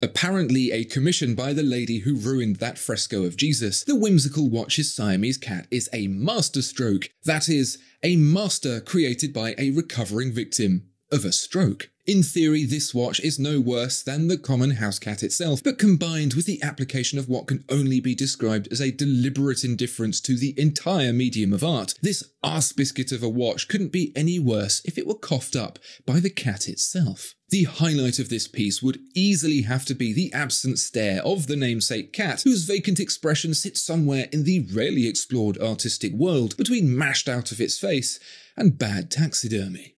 Apparently a commission by the lady who ruined that fresco of Jesus, the whimsical watch's Siamese cat is a masterstroke, that is, a master created by a recovering victim of a stroke. In theory, this watch is no worse than the common house cat itself, but combined with the application of what can only be described as a deliberate indifference to the entire medium of art, this arse biscuit of a watch couldn't be any worse if it were coughed up by the cat itself. The highlight of this piece would easily have to be the absent stare of the namesake cat, whose vacant expression sits somewhere in the rarely explored artistic world between mashed out of its face and bad taxidermy.